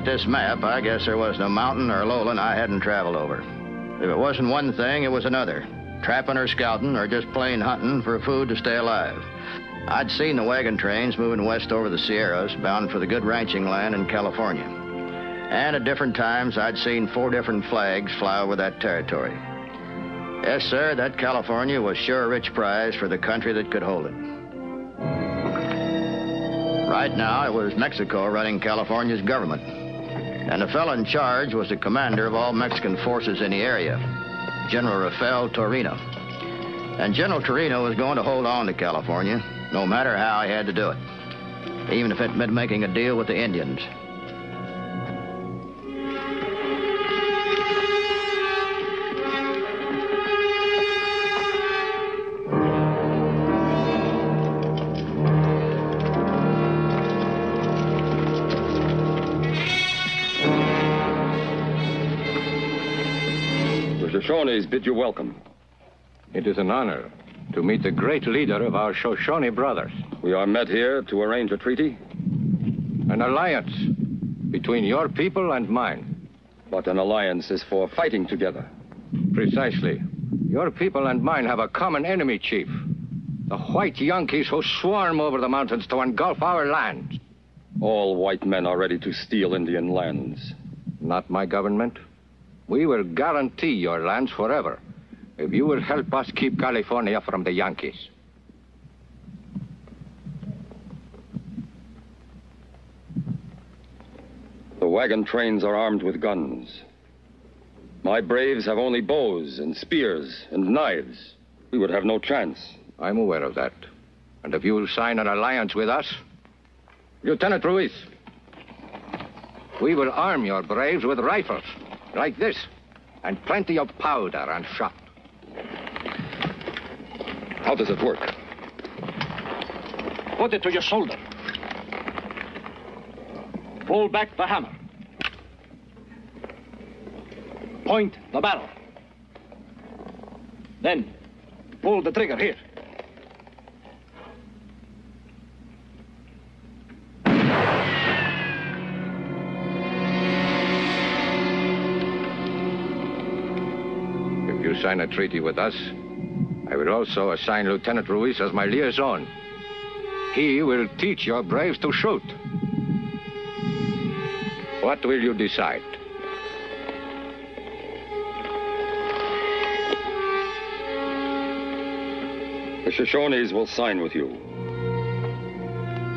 at this map, I guess there wasn't a mountain or lowland I hadn't traveled over. If it wasn't one thing, it was another. Trapping or scouting or just plain hunting for food to stay alive. I'd seen the wagon trains moving west over the Sierras, bound for the good ranching land in California. And at different times, I'd seen four different flags fly over that territory. Yes, sir, that California was sure a rich prize for the country that could hold it. Right now, it was Mexico running California's government. And the fellow in charge was the commander of all Mexican forces in the area, General Rafael Torino. And General Torino was going to hold on to California, no matter how he had to do it, even if it meant making a deal with the Indians. Shoshones bid you welcome. It is an honor to meet the great leader of our Shoshone brothers. We are met here to arrange a treaty. An alliance between your people and mine. But an alliance is for fighting together. Precisely. Your people and mine have a common enemy, Chief. The white Yankees who swarm over the mountains to engulf our land. All white men are ready to steal Indian lands. Not my government. We will guarantee your lands forever if you will help us keep California from the Yankees. The wagon trains are armed with guns. My braves have only bows and spears and knives. We would have no chance. I'm aware of that. And if you will sign an alliance with us, Lieutenant Ruiz, we will arm your braves with rifles, like this, and plenty of powder and shot. How does it work? Put it to your shoulder. Pull back the hammer. Point the barrel. Then pull the trigger here. Sign a treaty with us, I will also assign Lieutenant Ruiz as my liaison. He will teach your braves to shoot. What will you decide? The Shoshones will sign with you.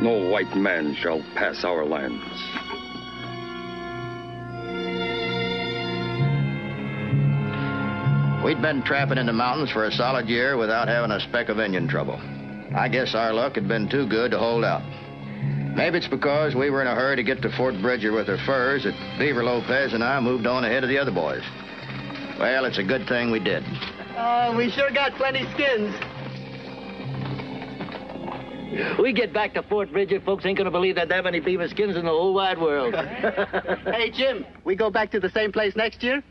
No white man shall pass our lands. We'd been trapping in the mountains for a solid year without having a speck of Indian trouble. I guess our luck had been too good to hold out. Maybe it's because we were in a hurry to get to Fort Bridger with our furs that Beaver Lopez and I moved on ahead of the other boys. Well, it's a good thing we did. Uh, we sure got plenty skins. We get back to Fort Bridger, folks ain't gonna believe that there are any beaver skins in the whole wide world. hey, Jim, we go back to the same place next year?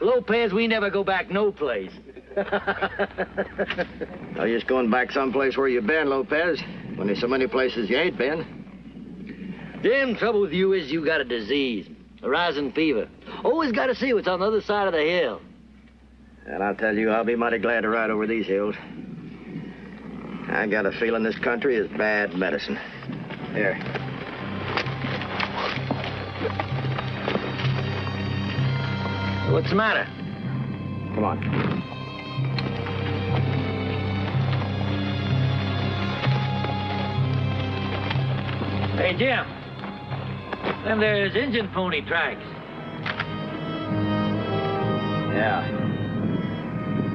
Lopez, we never go back no place. Are you just going back someplace where you've been, Lopez? When there's so many places you ain't been. Damn trouble with you is you got a disease, a rising fever. Always got to see what's on the other side of the hill. And I'll tell you, I'll be mighty glad to ride over these hills. I got a feeling this country is bad medicine. Here. What's the matter? Come on. Hey, Jim. Them there's Injun pony tracks. Yeah.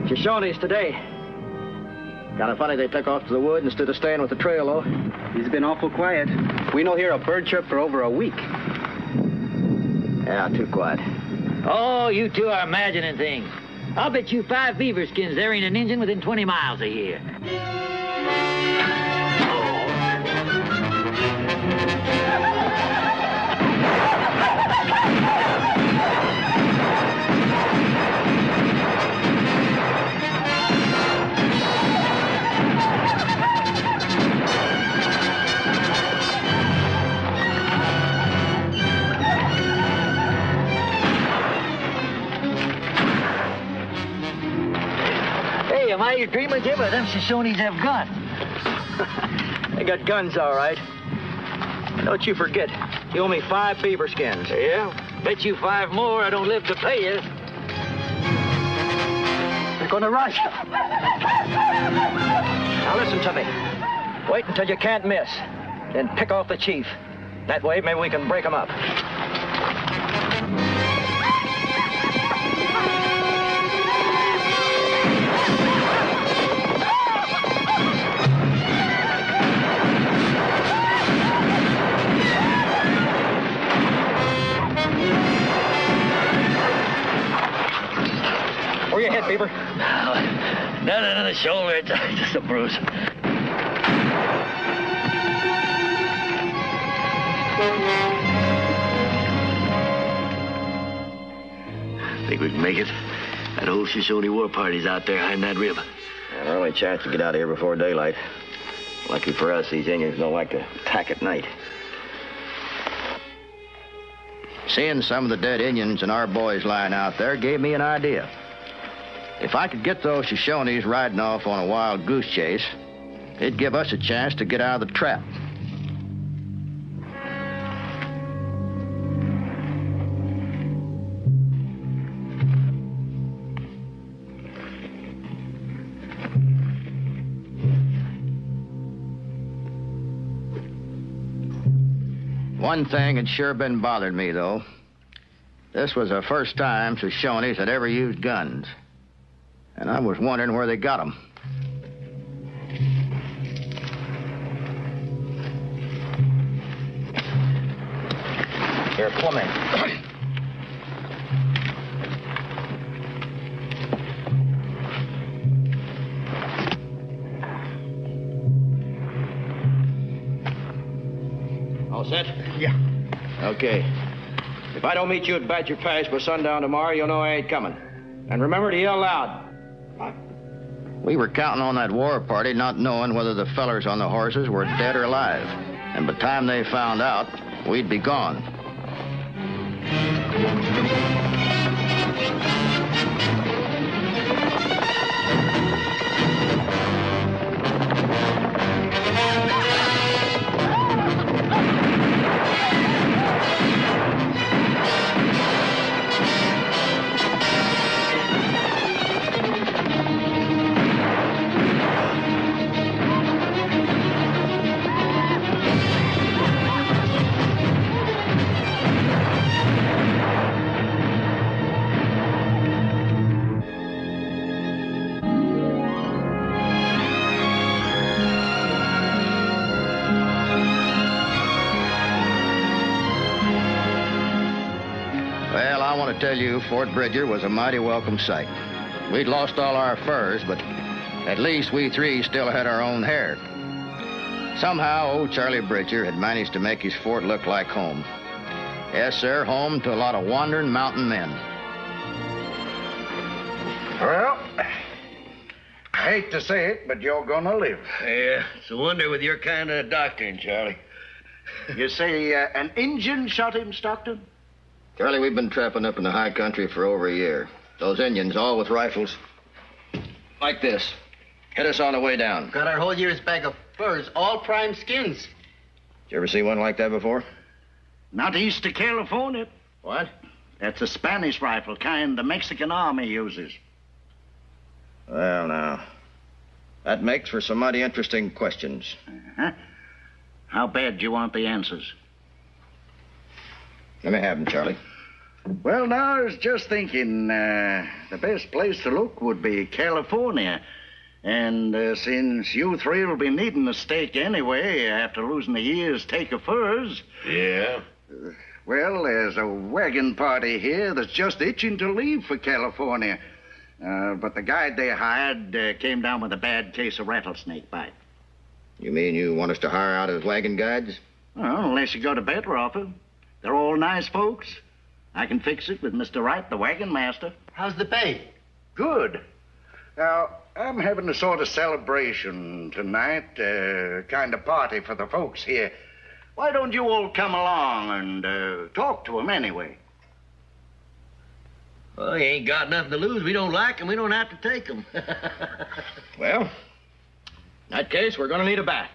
Shoshones today. Kind of funny they took off to the wood instead of staying with the trail, though. He's been awful quiet. We no hear a bird chirp for over a week. Yeah, too quiet. Oh, you two are imagining things. I'll bet you five beaver skins there ain't an Injun within 20 miles of here. You dreamers ever. Them Shoshones have guns. They got guns, all right. Don't you forget, you owe me five beaver skins. Yeah? Bet you five more I don't live to pay you. They're gonna rush. Now listen to me. Wait until you can't miss. Then pick off the chief. That way, maybe we can break him up. Where you hit, Beaver? None in the shoulder. It's just a bruise. Think we can make it? That whole Shoshone war party's out there hiding that rib. Our only chance to get out of here before daylight. Lucky for us, these Indians don't like to attack at night. Seeing some of the dead Indians and our boys lying out there gave me an idea. If I could get those Shoshones riding off on a wild goose chase, it'd give us a chance to get out of the trap. One thing had sure been bothering me, though. This was the first time Shoshones had ever used guns. And I was wondering where they got them. Here, come in. All set? Yeah. Okay. If I don't meet you at Badger Pass by sundown tomorrow, you'll know I ain't coming. And remember to yell loud. We were counting on that war party, not knowing whether the fellers on the horses were dead or alive. And by the time they found out, we'd be gone. Tell you, Fort Bridger was a mighty welcome sight. We'd lost all our furs, but at least we three still had our own hair. Somehow, old Charlie Bridger had managed to make his fort look like home. Yes, sir, home to a lot of wandering mountain men. Well, I hate to say it, but you're gonna live. Yeah, it's a wonder with your kind of doctoring, Charlie. You say uh, an Injun shot him, Stockton? Charlie, we've been trapping up in the high country for over a year. Those Indians, all with rifles, like this, hit us on the way down. Got our whole year's bag of furs, all prime skins. Did you ever see one like that before? Not east of California. What? That's a Spanish rifle kind the Mexican army uses. Well, now, that makes for some mighty interesting questions. Huh? How bad do you want the answers? Let me have them, Charlie. Well, now, I was just thinking uh, the best place to look would be California. And uh, since you three will be needing a stake anyway after losing a year's take of furs, Yeah? well, there's a wagon party here that's just itching to leave for California. Uh, but the guide they hired uh, came down with a bad case of rattlesnake bite. You mean you want us to hire out as wagon guides? Well, unless you got a better offer. They're all nice folks. I can fix it with Mr. Wright, the wagon master. How's the pay? Good. Now, I'm having a sort of celebration tonight, uh, kind of party for the folks here. Why don't you all come along and uh, talk to 'em anyway? Well, he ain't got nothing to lose. We don't like him. We don't have to take him. Well, in that case, we're going to need a bath.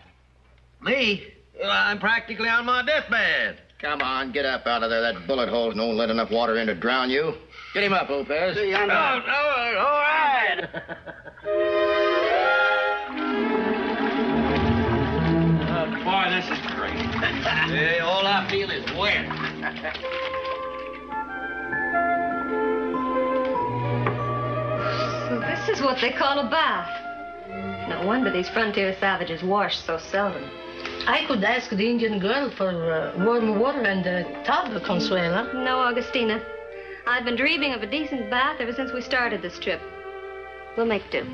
Me? Well, I'm practically on my deathbed. Come on, get up out of there. That bullet hole's don't let enough water in to drown you. Get him up, Lopez. Oh, no, all right. Oh, boy, this is great. Hey, all I feel is wet. So this is what they call a bath. No wonder these frontier savages wash so seldom. I could ask the Indian girl for uh, warm water and a tub, Consuela. No, Augustina. I've been dreaming of a decent bath ever since we started this trip. We'll make do.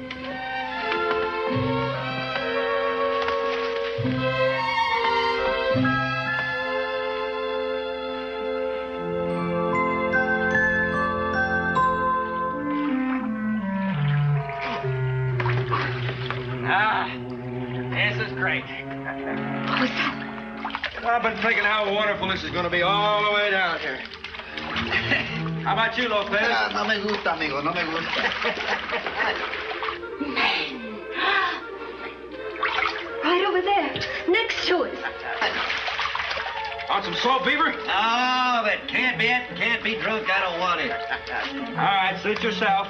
I've been thinking how wonderful this is going to be all the way down here. How about you, Lopez? Ah, no me gusta, amigo, no me gusta. Man. Right over there, next to us. Want some salt beaver? Oh, but can't be it, can't be drunk. I don't want it. All right, suit yourself.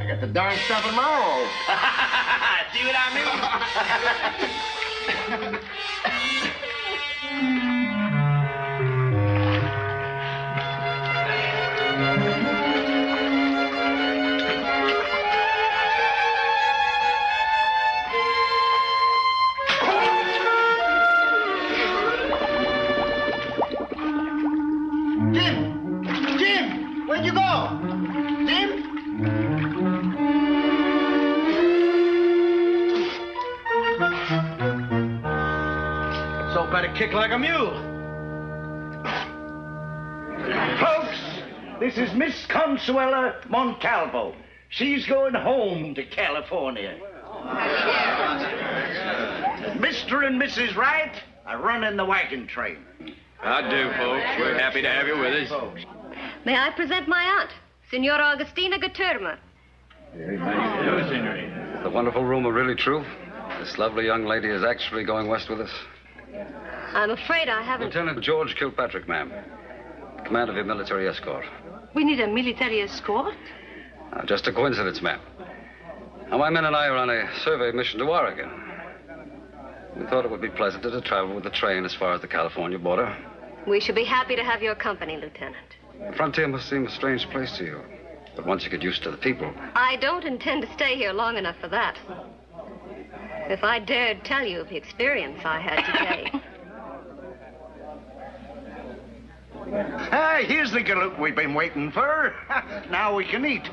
I got the darn stuff in my hole. See what I mean? Kick like a mule. Folks, this is Miss Consuela Montalvo. She's going home to California. Mr. and Mrs. Wright are running the wagon train. I do, folks. We're happy to have you with us. May I present my aunt, Senora Augustina Gaterma. Is the wonderful rumor really true? This lovely young lady is actually going west with us? I'm afraid I haven't. Lieutenant George Kilpatrick, ma'am. Command of your military escort. We need a military escort. Uh, just a coincidence, ma'am. Now, my men and I are on a survey mission to Oregon. We thought it would be pleasanter to travel with the train as far as the California border. We shall be happy to have your company, Lieutenant. The frontier must seem a strange place to you. But once you get used to the people, I don't intend to stay here long enough for that. If I dared tell you of the experience I had today. Ah, here's the galoot we've been waiting for. now we can eat.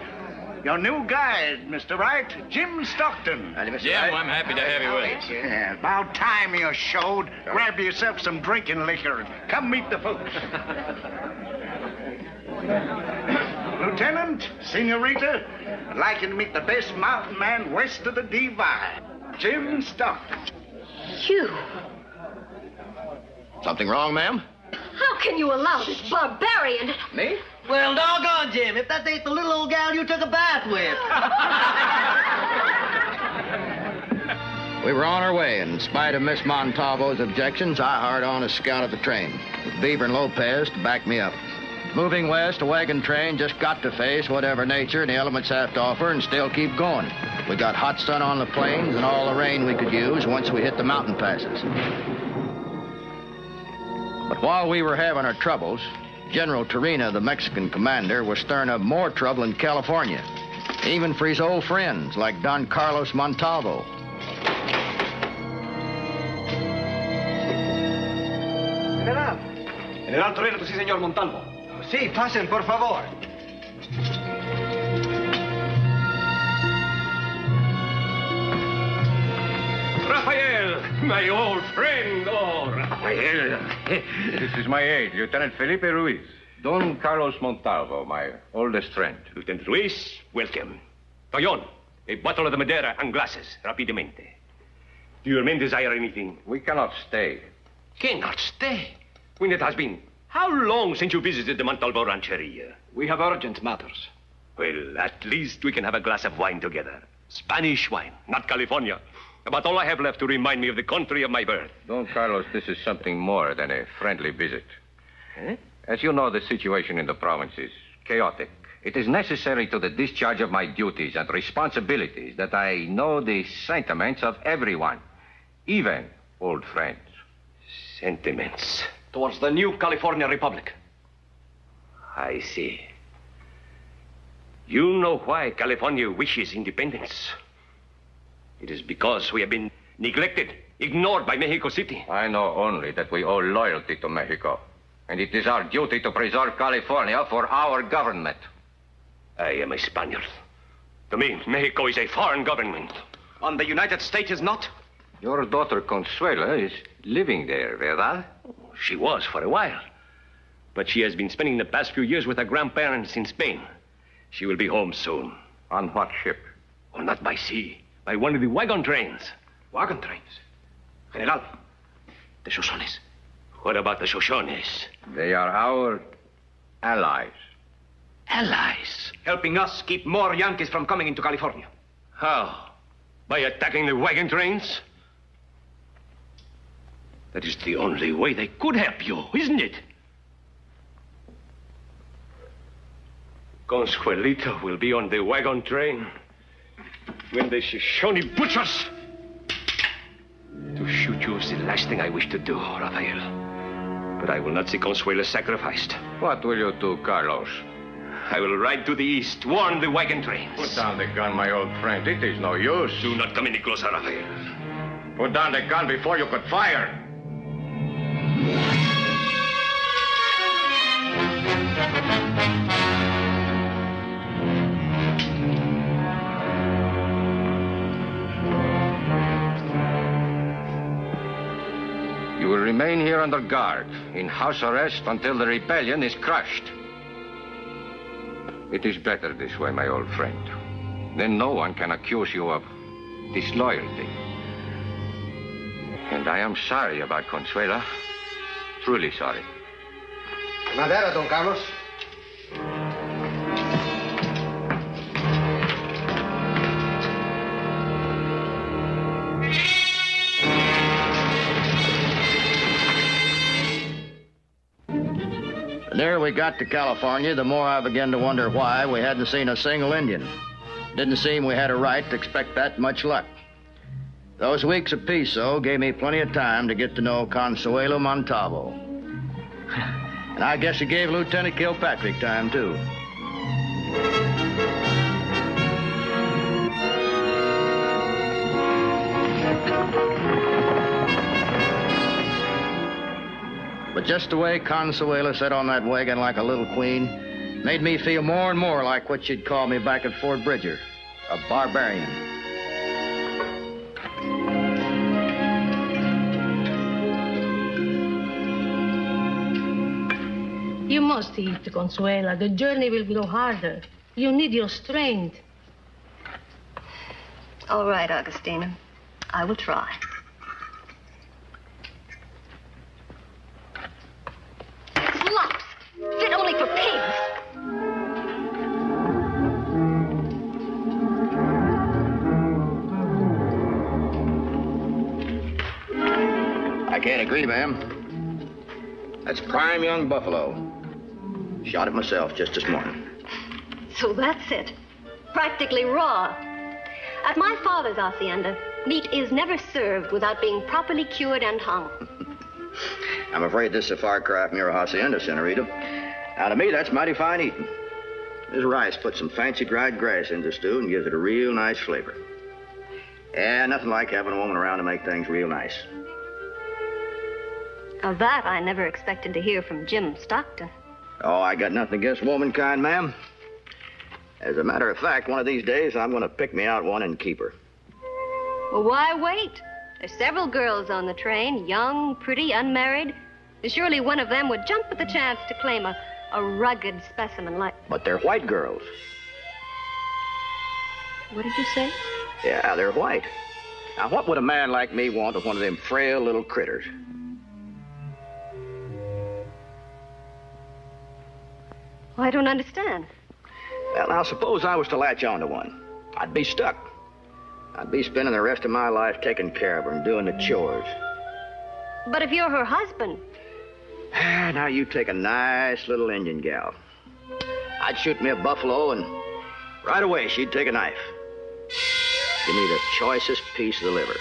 Your new guide, Mr. Wright, Jim Stockton. Jim, I'm happy to have you with us. Yeah, about time you showed. Grab yourself some drinking liquor and come meet the folks. Lieutenant, Senorita, I'd like you to meet the best mountain man west of the Divide, Jim Stockton. You. Something wrong, ma'am? How can you allow this barbarian. Me? Well, doggone, Jim, if that ain't the little old gal you took a bath with. We were on our way, and in spite of Miss Montalvo's objections, I hired on a scout of the train, with Beaver and Lopez to back me up. Moving west, a wagon train just got to face whatever nature and the elements have to offer and still keep going. We got hot sun on the plains and all the rain we could use once we hit the mountain passes. But while we were having our troubles, General Torino, the Mexican commander, was stirring up more trouble in California, even for his old friends like Don Carlos Montalvo. General. Torino, sí, señor Montalvo. Sí, pasen, por favor. Rafael, my old friend. Oh, Rafael. This is my aide, Lieutenant Felipe Ruiz. Don Carlos Montalvo, my oldest friend. Lieutenant Ruiz, welcome. Toyon, a bottle of the Madeira and glasses, rapidamente. Do your men desire anything? We cannot stay. Cannot stay. When it has been How long since you visited the Montalvo Rancheria? We have urgent matters. Well, at least we can have a glass of wine together. Spanish wine, not California. About all I have left to remind me of the country of my birth. Don Carlos, this is something more than a friendly visit. Eh? As you know, the situation in the province is chaotic. It is necessary to the discharge of my duties and responsibilities that I know the sentiments of everyone, even old friends. Sentiments? Towards the new California Republic. I see. You know why California wishes independence. It is because we have been neglected, ignored by Mexico City. I know only that we owe loyalty to Mexico. And it is our duty to preserve California for our government. I am a Spaniard. To me, Mexico is a foreign government. And the United States is not? Your daughter Consuela is living there, ¿verdad? She was for a while. But she has been spending the past few years with her grandparents in Spain. She will be home soon. On what ship? Oh, not by sea. By one of the wagon trains. Wagon trains? General, the Shoshones. What about the Shoshones? They are our allies. Allies? Helping us keep more Yankees from coming into California. How? By attacking the wagon trains? That is the only way they could help you, isn't it? Consuelito will be on the wagon train when the Shoshone butchers. To shoot you is the last thing I wish to do, Rafael. But I will not see Consuela sacrificed. What will you do, Carlos? I will ride to the east, warn the wagon trains. Put down the gun, my old friend. It is no use. Do not come any closer, Rafael. Put down the gun before you could fire. You will remain here under guard, in house arrest until the rebellion is crushed. It is better this way, my old friend. Then no one can accuse you of disloyalty. And I am sorry about Consuela. Truly sorry. Madeira, Don Carlos. The nearer we got to California, the more I began to wonder why we hadn't seen a single Indian. Didn't seem we had a right to expect that much luck. Those weeks of peace, though, gave me plenty of time to get to know Consuela Montalvo. And I guess it gave Lieutenant Kilpatrick time, too. But just the way Consuela sat on that wagon like a little queen made me feel more and more like what she'd called me back at Fort Bridger a barbarian. You must eat, Consuela. The journey will grow harder. You need your strength. All right, Augustina. I will try. Slops! Fit only for pigs! I can't agree, ma'am. That's prime young buffalo. Shot it myself just this morning. So that's it. Practically raw. At my father's hacienda, meat is never served without being properly cured and hung. I'm afraid this is a far cry from your hacienda, Senorita. Now, to me, that's mighty fine eating. This rice puts some fancy dried grass into the stew and gives it a real nice flavor. Yeah, nothing like having a woman around to make things real nice. Now, that I never expected to hear from Jim Stockton. Oh, I got nothing against womankind, ma'am. As a matter of fact, one of these days, I'm going to pick me out one and keep her. Well, why wait? There's several girls on the train, young, pretty, unmarried. Surely one of them would jump at the chance to claim a, a rugged specimen like. But they're white girls. What did you say? Yeah, they're white. Now, what would a man like me want of one of them frail little critters? I don't understand. Well, now, suppose I was to latch onto one. I'd be stuck. I'd be spending the rest of my life taking care of her and doing the chores. But if you're her husband, Ah, now you take a nice little Indian gal. I'd shoot me a buffalo, and right away she'd take a knife. Give me the choicest piece of the liver.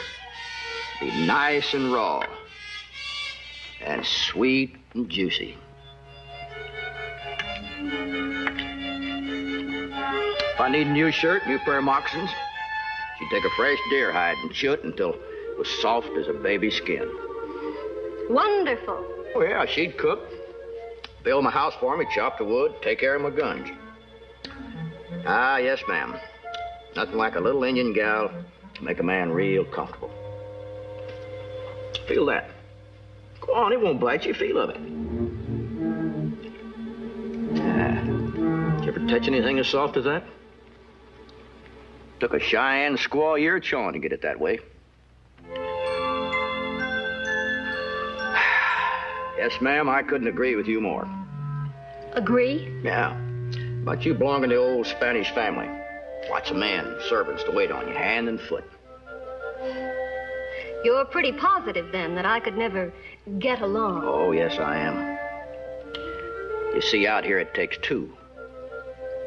Be nice and raw, and sweet and juicy. If I need a new shirt, new pair of moccasins, she'd take a fresh deer hide and chew it until it was soft as a baby's skin. wonderful. Oh, yeah, she'd cook, build my house for me, chop the wood, take care of my guns. Ah, yes, ma'am. Nothing like a little Indian gal to make a man real comfortable. Feel that. Go on, it won't bite you. Feel of it. Touch anything as soft as that? Took a Cheyenne squaw year of chawing to get it that way. Yes, ma'am, I couldn't agree with you more. Agree? Yeah. But you belong in the old Spanish family. Lots of men servants to wait on you, hand and foot. You're pretty positive then that I could never get along. Oh, yes, I am. You see, out here it takes two a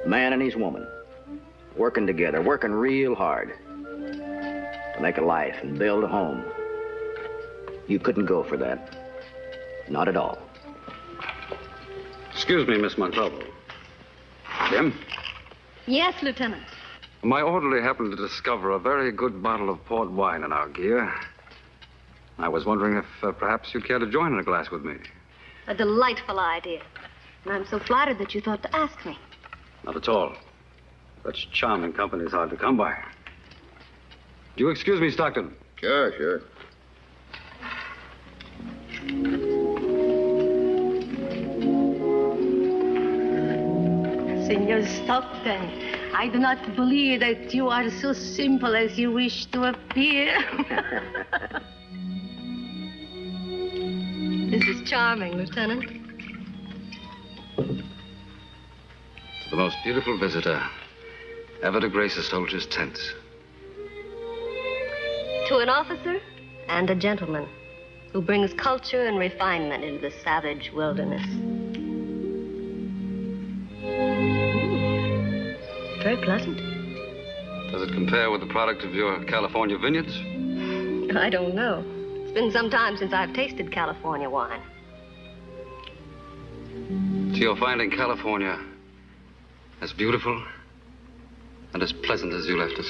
man and his woman working together, working real hard to make a life and build a home. You couldn't go for that. Not at all. Excuse me, Miss Montalvo. Jim? Yes, Lieutenant. My orderly happened to discover a very good bottle of port wine in our gear. I was wondering if uh, perhaps you'd care to join in a glass with me. A delightful idea. And I'm so flattered that you thought to ask me. Not at all. Such charming company is hard to come by. Do you excuse me, Stockton? Sure, sure. Senor Stockton, I do not believe that you are so simple as you wish to appear. This is charming, Lieutenant. The most beautiful visitor ever to grace a soldier's tent. To an officer and a gentleman who brings culture and refinement into the savage wilderness. Mm. Very pleasant. Does it compare with the product of your California vineyards? I don't know. It's been some time since I've tasted California wine. So you're finding California as beautiful and as pleasant as you left us.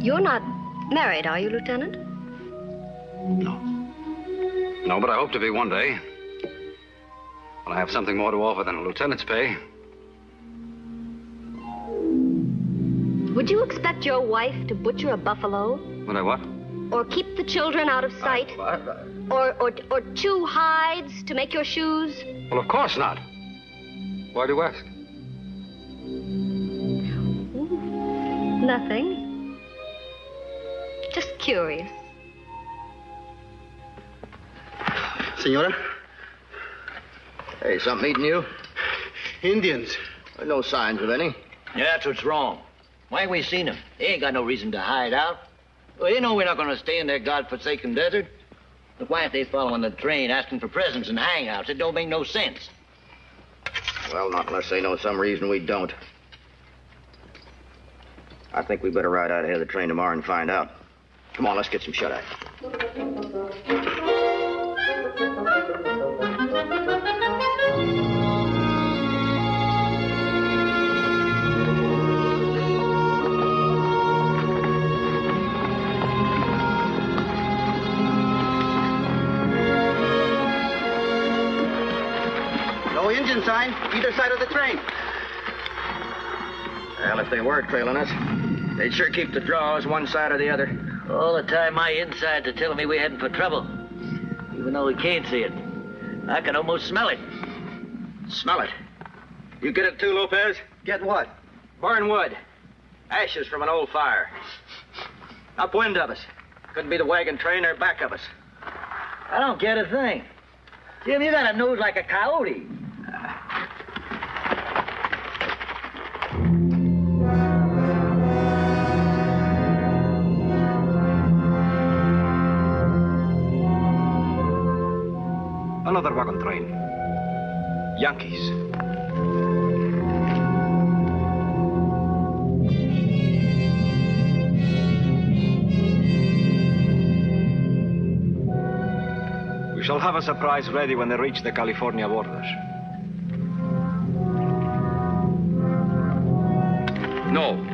You're not married, are you, Lieutenant? No, No, but I hope to be one day. When I have something more to offer than a lieutenant's pay. Would you expect your wife to butcher a buffalo? When I what? Or keep the children out of sight? Uh, uh, uh. Or, or, or chew hides to make your shoes? Well, of course not. Why do you ask? Nothing. Just curious. Senora? Hey, something eating you? Indians. No signs of any. Yeah, that's what's wrong. Why ain't we seen them? They ain't got no reason to hide out. Well, you know we're not going to stay in their godforsaken desert. But why if they following the train asking for presents and hangouts? It don't make no sense. Well, not unless they know some reason we don't. I think we better ride out ahead of the train tomorrow and find out. Come on, let's get some shut either side of the train. Well, if they were trailing us, they'd sure keep the draws one side or the other. All the time my insides are telling me we're heading for trouble. Even though we can't see it. I can almost smell it. Smell it. You get it too, Lopez? Get what? Burn wood. Ashes from an old fire. Upwind of us. Couldn't be the wagon train or back of us. I don't get a thing. Jim, you got a nose like a coyote. Yankees. We shall have a surprise ready when they reach the California borders. No.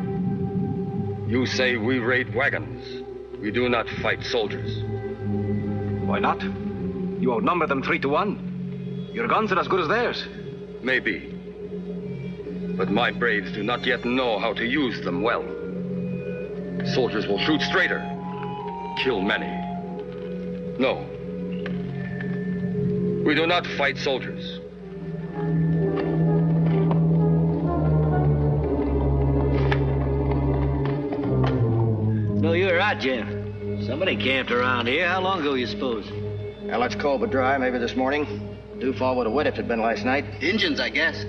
You say we raid wagons. We do not fight soldiers. Why not? You outnumber them three to one. Your guns are as good as theirs. Maybe. But my braves do not yet know how to use them well. Soldiers will shoot straighter, kill many. No. We do not fight soldiers. No, you're right, Jim. Somebody camped around here. How long ago, you suppose? Well, it's cold but dry, maybe this morning. Dewfall would have wet if it'd been last night. Injuns, I guess.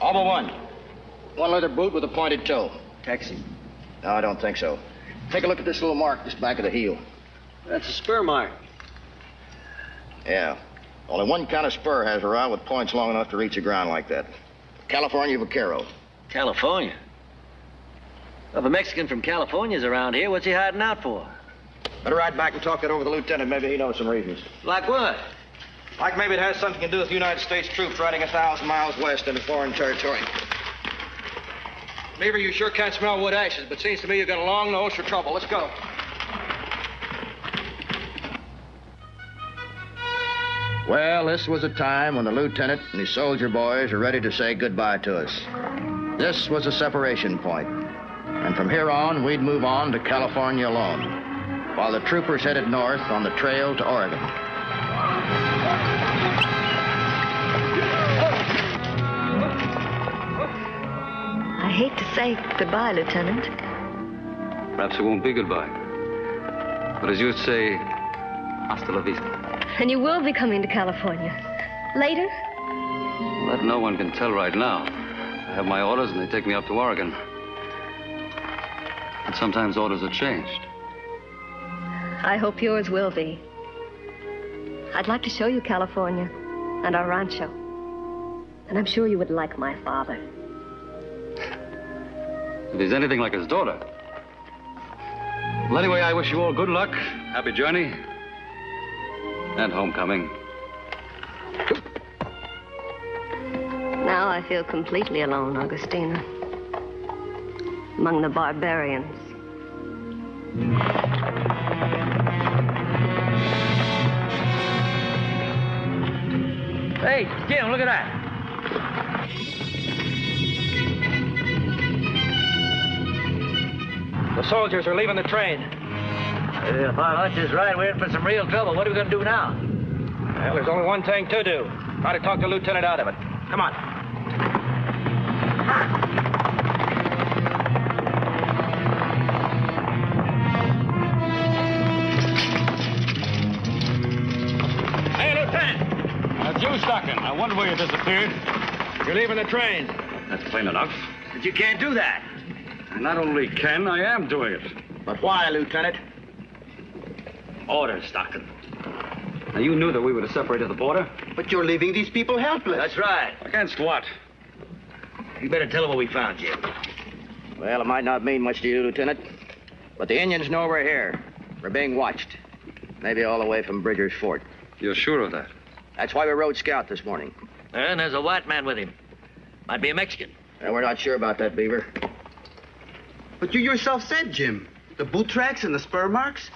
All but one. One leather boot with a pointed toe. Taxi. No, I don't think so. Take a look at this little mark just back of the heel. That's a spur mark. Yeah. Only one kind of spur has a rod with points long enough to reach the ground like that. California Vaquero. California? Well, if a Mexican from California's around here, what's he hiding out for? Better ride back and talk it over with the lieutenant. Maybe he knows some reasons. Like what? Like maybe it has something to do with United States troops riding a thousand miles west into foreign territory. Beaver, you sure can't smell wood ashes, but seems to me you've got a long nose for trouble. Let's go. Well, this was a time when the lieutenant and his soldier boys were ready to say goodbye to us. This was a separation point. And from here on, we'd move on to California alone, while the troopers headed north on the trail to Oregon. I hate to say goodbye, Lieutenant. Perhaps it won't be goodbye. But as you'd say, hasta la vista. And you will be coming to California. Later? That no one can tell right now. I have my orders and they take me up to Oregon. But sometimes orders are changed. I hope yours will be. I'd like to show you California and our rancho. And I'm sure you would like my father. If he's anything like his daughter. Well, anyway, I wish you all good luck, happy journey, and homecoming. Now I feel completely alone, Augustina. Among the barbarians. Hey, Jim, look at that. The soldiers are leaving the train. If our hunch is right, we're in for some real trouble. What are we going to do now? Well, there's only one thing to do. Try to talk the lieutenant out of it. Come on. Wonder where you disappeared. You're leaving the train. That's plain enough. But you can't do that. I not only can, I am doing it. But why, Lieutenant? Orders, Stockton. Now, you knew that we were to separate at the border? But you're leaving these people helpless. That's right. Against what? You better tell them what we found, Jim. Well, it might not mean much to you, Lieutenant, but the Indians know we're here. We're being watched. Maybe all the way from Bridger's Fort. You're sure of that? That's why we rode scout this morning. And there's a white man with him. Might be a Mexican. And we're not sure about that, Beaver. But you yourself said, Jim, the boot tracks and the spur marks?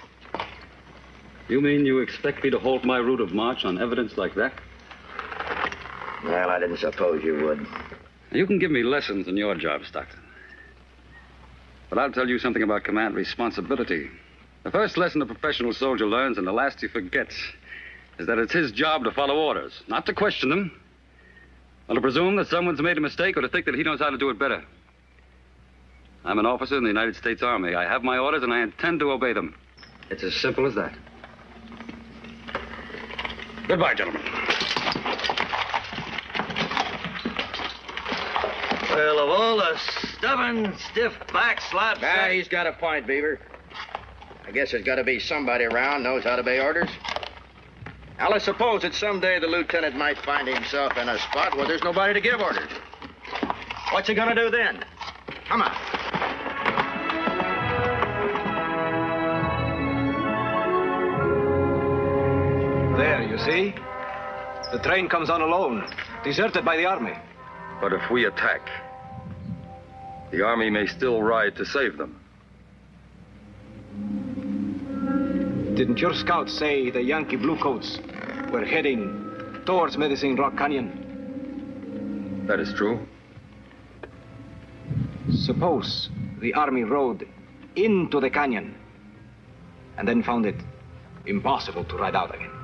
You mean you expect me to halt my route of march on evidence like that? Well, I didn't suppose you would. You can give me lessons in your job, Stockton. But I'll tell you something about command responsibility. The first lesson a professional soldier learns and the last he forgets is that it's his job to follow orders, not to question them, or to presume that someone's made a mistake or to think that he knows how to do it better. I'm an officer in the United States Army. I have my orders and I intend to obey them. It's as simple as that. Goodbye, gentlemen. Well, of all the stubborn, stiff back slaps. Ah, he's got a point, Beaver. I guess there's got to be somebody around knows how to obey orders. Now, suppose that someday the lieutenant might find himself in a spot where there's nobody to give orders. What's he gonna do then? Come on. There, you see? The train comes on alone, deserted by the army. But if we attack, the army may still ride to save them. Didn't your scouts say the Yankee bluecoats were heading towards Medicine Rock Canyon? That is true. Suppose the army rode into the canyon and then found it impossible to ride out again.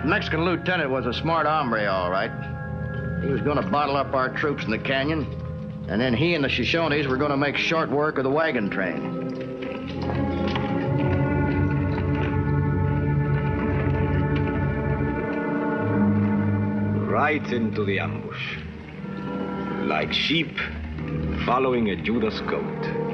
That Mexican lieutenant was a smart hombre, all right. He was going to bottle up our troops in the canyon, and then he and the Shoshones were going to make short work of the wagon train. Right into the ambush. Like sheep following a Judas goat.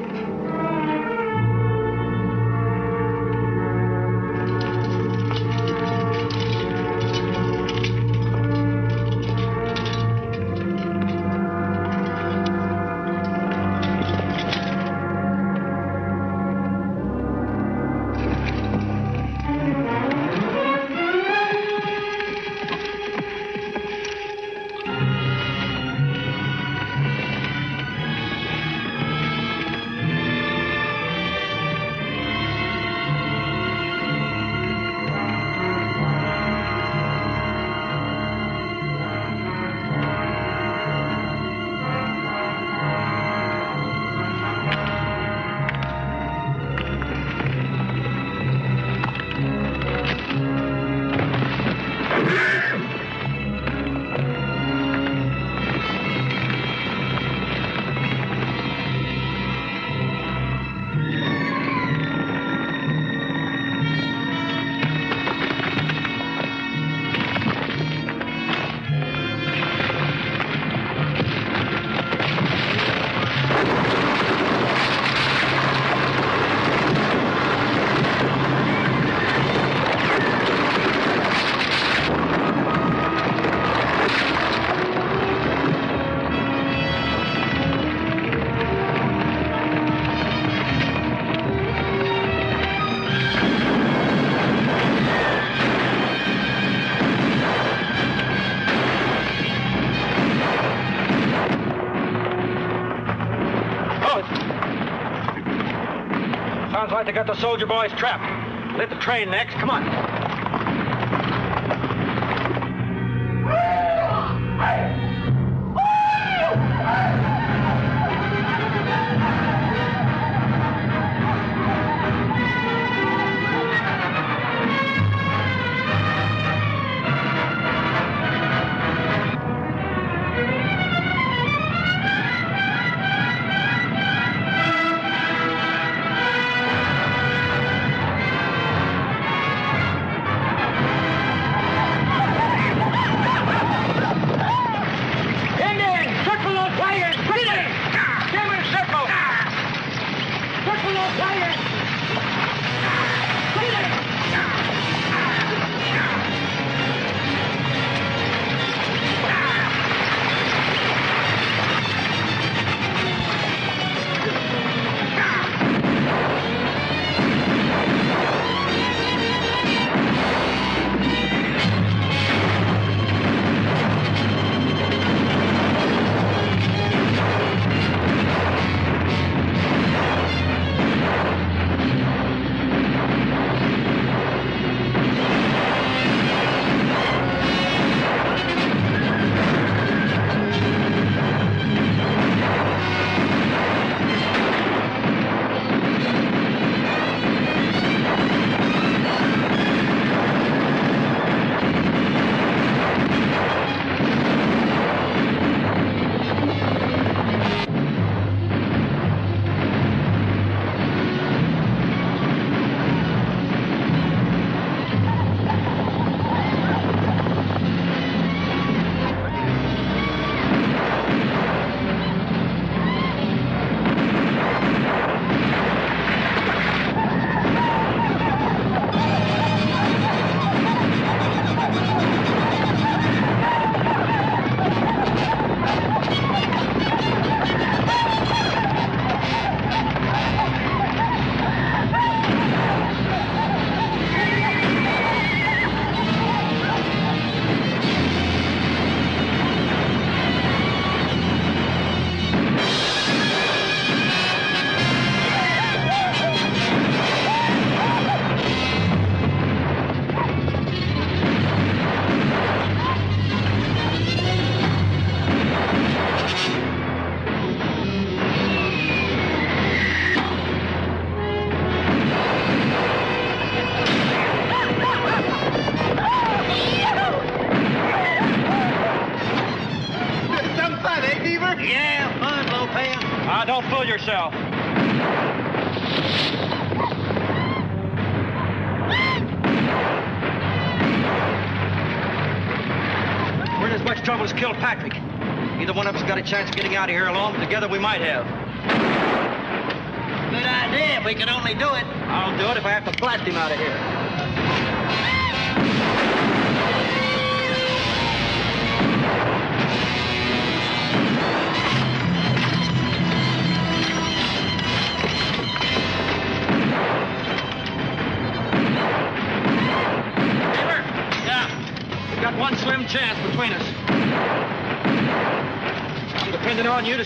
Sounds like they got the soldier boys trapped. Let the train next. Come on. Might have. Good idea if we can only do it. I'll do it if I have to blast him out of here.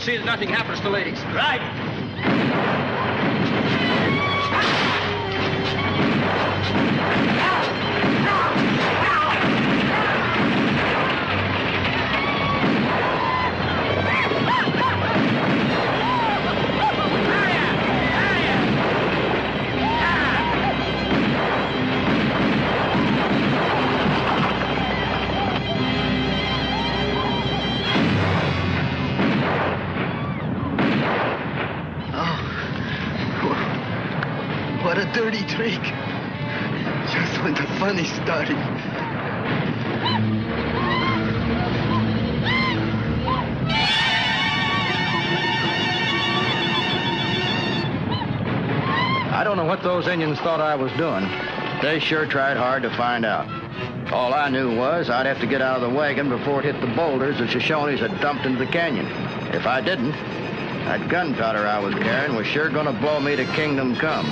See that nothing happens to ladies. Right. Those Indians thought I was doing. They sure tried hard to find out. All I knew was I'd have to get out of the wagon before it hit the boulders the Shoshones had dumped into the canyon. If I didn't, that gunpowder I was carrying was sure going to blow me to kingdom come.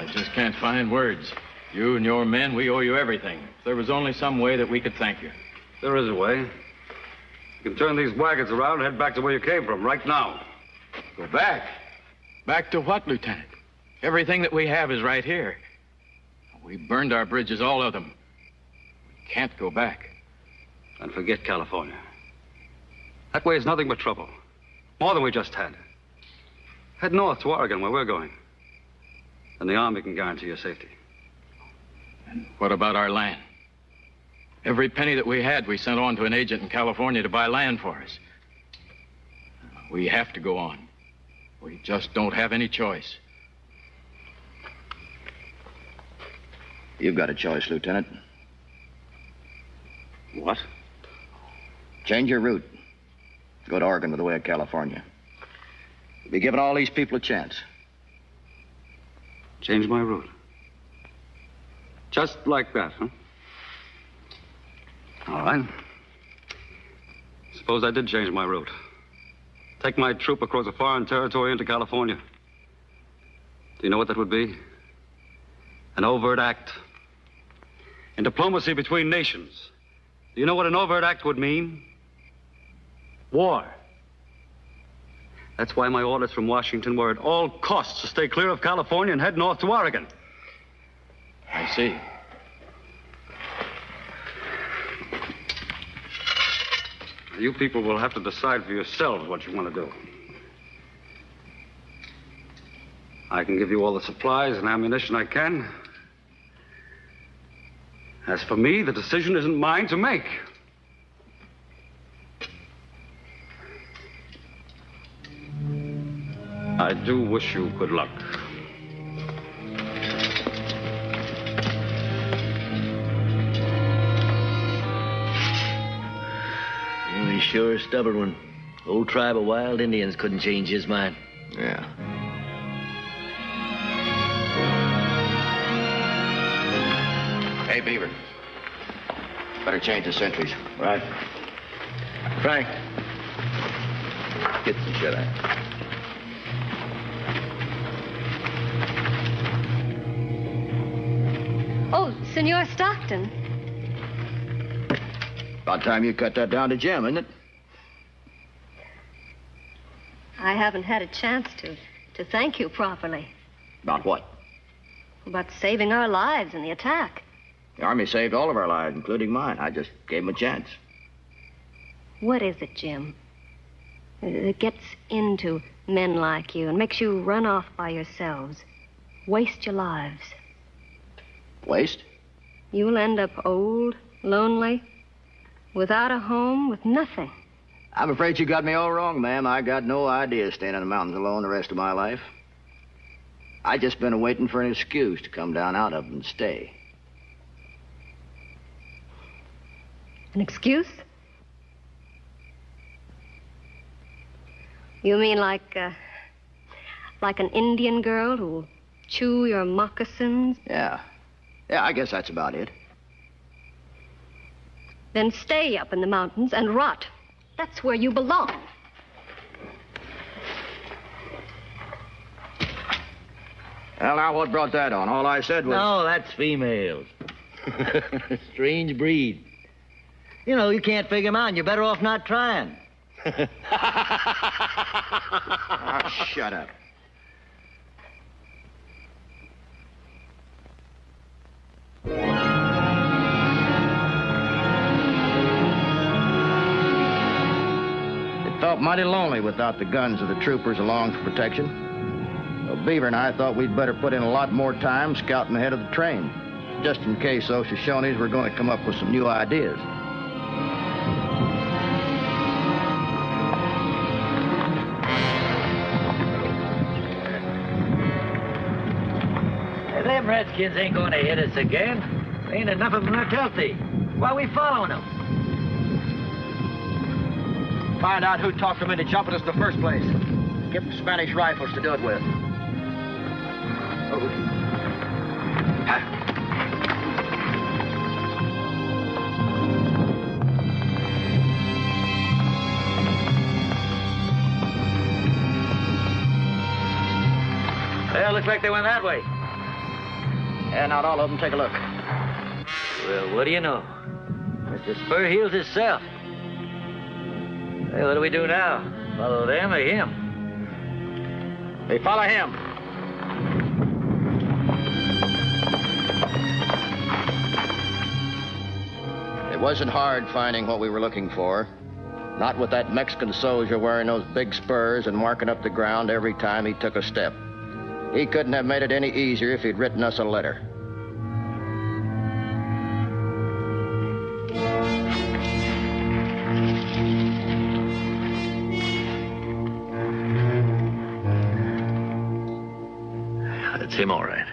I just can't find words. You and your men, we owe you everything. If there was only some way that we could thank you. There is a way. You can turn these wagons around and head back to where you came from right now. Go back? Back to what, Lieutenant? Everything that we have is right here. We burned our bridges, all of them. We can't go back. And forget California. That way is nothing but trouble. More than we just had. Head north to Oregon, where we're going. And the Army can guarantee your safety. And what about our land? Every penny that we had, we sent on to an agent in California to buy land for us. We have to go on. We just don't have any choice. You've got a choice, Lieutenant. What? Change your route. Go to Oregon with the way of California. Be giving all these people a chance. Change my route. Just like that, huh? All right. Suppose I did change my route. Take my troop across a foreign territory into California. Do you know what that would be? An overt act. In diplomacy between nations, do you know what an overt act would mean? War. That's why my orders from Washington were at all costs to stay clear of California and head north to Oregon. I see. You people will have to decide for yourselves what you want to do. I can give you all the supplies and ammunition I can. As for me, the decision isn't mine to make. I do wish you good luck. He's sure a stubborn one. Old tribe of wild Indians couldn't change his mind. Yeah. Hey, Beaver. Better change the sentries. Right. Frank. Get the shit out. Oh, Senor Stockton. About time you cut that down to Jim, isn't it? I haven't had a chance to, to thank you properly About what? about saving our lives in the attack. The Army saved all of our lives, including mine. I just gave him a chance. What is it, Jim? That gets into men like you and makes you run off by yourselves, waste your lives. Waste? You'll end up old, lonely, without a home, with nothing. I'm afraid you got me all wrong, ma'am. I got no idea staying in the mountains alone the rest of my life. I just been waiting for an excuse to come down out of 'em and stay. An excuse? You mean like, uh, like an Indian girl who'll chew your moccasins? Yeah. Yeah, I guess that's about it. Then stay up in the mountains and rot. That's where you belong. Well, now, what brought that on? All I said was. No, that's females. Strange breed. You know, you can't figure them out, and you're better off not trying. Ah, shut up. It felt mighty lonely without the guns of the troopers along for protection. Well, Beaver and I thought we'd better put in a lot more time scouting ahead of the train, just in case those Shoshones were going to come up with some new ideas. Them redskins ain't going to hit us again. There ain't enough of them left healthy. Why are we following them? Find out who talked them into jumping us in the first place. Give them Spanish rifles to do it with. Well, looks like they went that way. Yeah, not all of them. Take a look. Well, what do you know? Mr. Spur heels himself. Hey, what do we do now? Follow them or him? Hey, follow him. It wasn't hard finding what we were looking for. Not with that Mexican soldier wearing those big spurs and marking up the ground every time he took a step. He couldn't have made it any easier if he'd written us a letter. That's him, all right.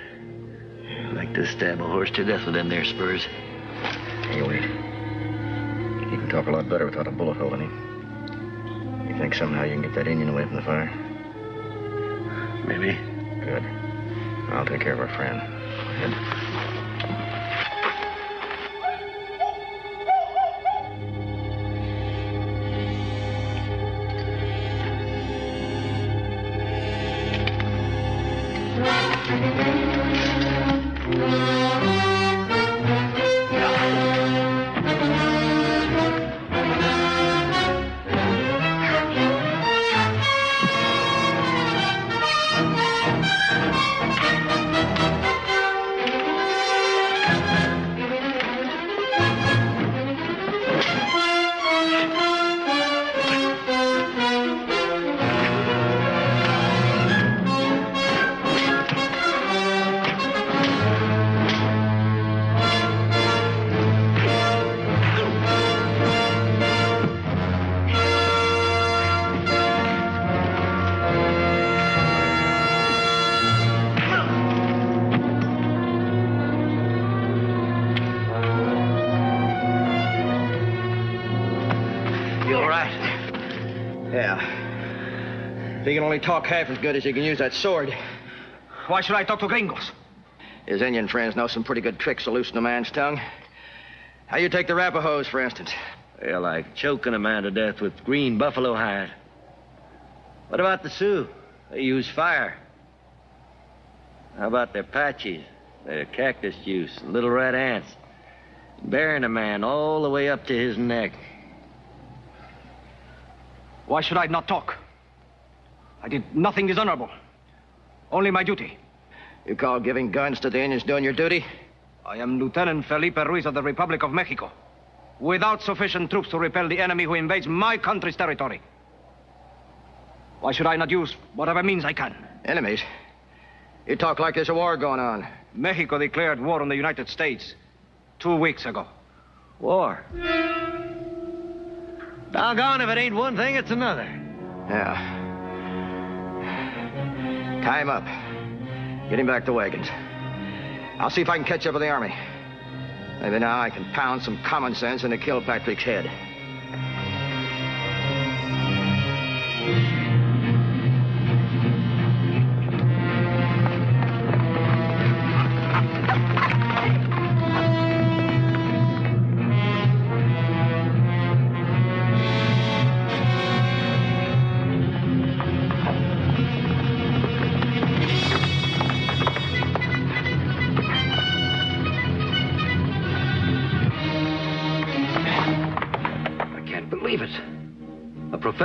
Like to stab a horse to death with them there spurs. Hey, wait. He can talk a lot better without a bullet hole in him. You think somehow you can get that Indian away from the fire? Maybe. Good. I'll take care of our friend. Go ahead. He can only talk half as good as he can use that sword. Why should I talk to gringos? His Indian friends know some pretty good tricks to loosen a man's tongue. How you take the Rapahoes, for instance? They're like choking a man to death with green buffalo hide. What about the Sioux? They use fire. How about the Apaches? Their cactus juice, little red ants. Burying a man all the way up to his neck. Why should I not talk? I did nothing dishonorable. Only my duty. You call giving guns to the Indians doing your duty? I am Lieutenant Felipe Ruiz of the Republic of Mexico. Without sufficient troops to repel the enemy who invades my country's territory. Why should I not use whatever means I can? Enemies? You talk like there's a war going on. Mexico declared war on the United States two weeks ago. War? Doggone if it ain't one thing, it's another. Yeah. Tie him up. Get him back to wagons. I'll see if I can catch up with the army. Maybe now I can pound some common sense into Kilpatrick's head.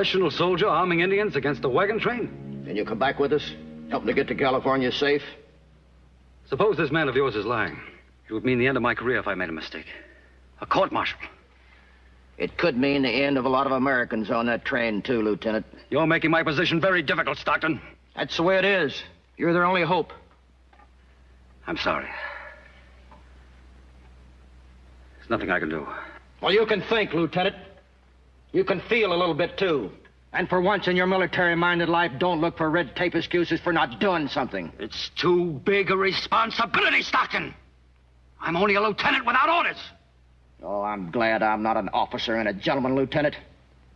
Professional soldier arming Indians against a wagon train? Can you come back with us? Help me get to California safe? Suppose this man of yours is lying. It would mean the end of my career if I made a mistake. A court martial. It could mean the end of a lot of Americans on that train, too, Lieutenant. You're making my position very difficult, Stockton. That's the way it is. You're their only hope. I'm sorry. There's nothing I can do. Well, you can think, Lieutenant. You can feel a little bit, too. And for once in your military minded life, don't look for red tape excuses for not doing something. It's too big a responsibility, Stockton. I'm only a lieutenant without orders. Oh, I'm glad I'm not an officer and a gentleman, Lieutenant.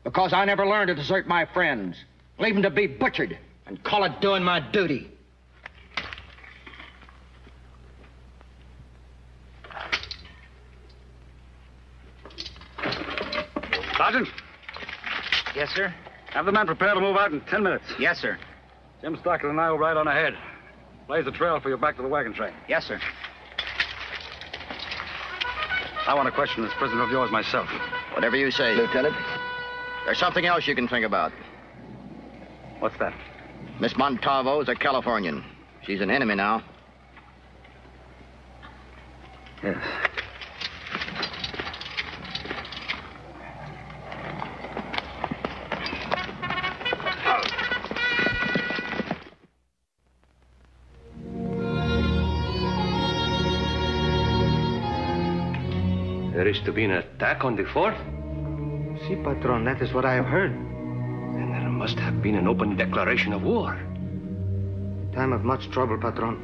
Because I never learned to desert my friends, leave them to be butchered, and call it doing my duty. Sergeant, Yes, sir. have the men prepared to move out in ten minutes. Yes, sir. Jim Stockton and I will ride on ahead. Blaze the trail for you back to the wagon train. Yes, sir. I want to question this prisoner of yours myself. Whatever you say, Lieutenant. There's something else you can think about. What's that? Miss Montalvo is a Californian. She's an enemy now. Yes. There is to be an attack on the fort? Si, Patron, that is what I have heard. Then there must have been an open declaration of war. Time of much trouble, Patron.